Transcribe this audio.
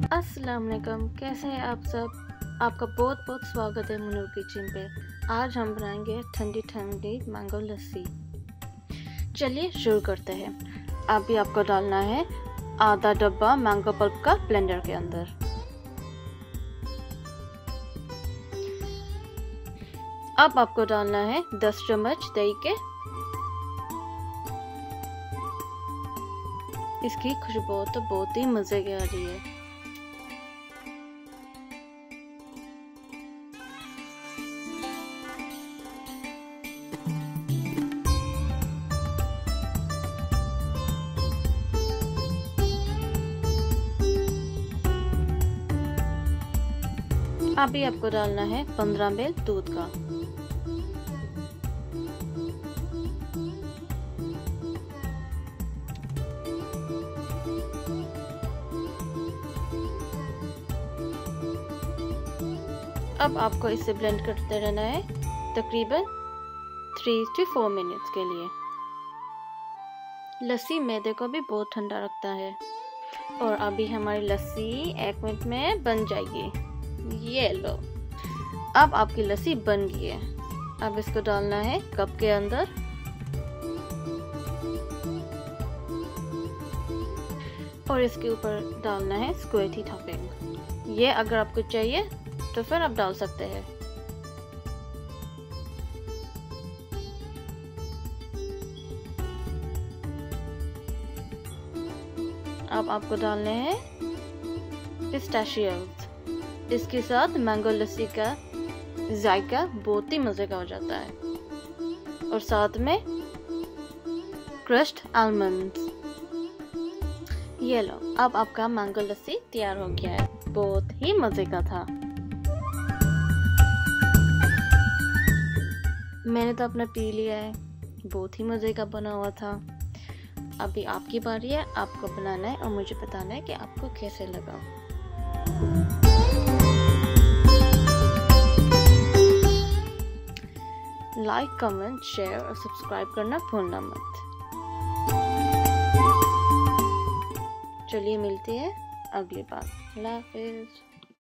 अस्सलाम वालेकुम। कैसे हैं आप सब? आपका बहुत बहुत स्वागत है मनूर किचन पे। आज हम बनाएँगे ठंडी ठंडी मैंगो लस्सी। चलिए शुरू करते हैं। अभी आपको डालना है आधा डब्बा मैंगो पल्प का ब्लेंडर के अंदर। अब आपको डालना है 10 चम्मच दही के। इसकी खुशबू तो बहुत ही मज़े की आ रही है। अभी आपको डालना है 15 मिल दूध का। अब आपको इसे ब्लेंड करते रहना है तकरीबन थ्री टू फोर मिनट्स के लिए। लस्सी मैदे को भी बहुत ठंडा रखता है और अभी हमारी लस्सी एक मिनट में बन जाएगी। ये लो। अब आपकी लस्सी बन गई है। अब इसको डालना है कप के अंदर। और इसके ऊपर डालना है स्क्वेटी टॉपिंग ये अगर आपको चाहिए तो फिर आप डाल सकते हैं। अब आपको डालने हैं पिस्ताशियोज इसके साथ मैंगो लस्सी का जायका बहुत ही मज़े का हो जाता है। और साथ में क्रश्ड आलमंड्स ये लो, अब आपका मैंगो लस्सी तैयार हो गया है। बहुत ही मज़े का था। मैंने तो अपना पी लिया है। बहुत ही मज़े का बना हुआ था। अभी आपकी बारी है, आपको बनाना है और मुझे बताना है कि आपको कैसे लगा। लाइक कमेंट शेयर और सब्सक्राइब करना भूलना मत। चलिए मिलते हैं अगली बार। अल्लाह हाफिज़।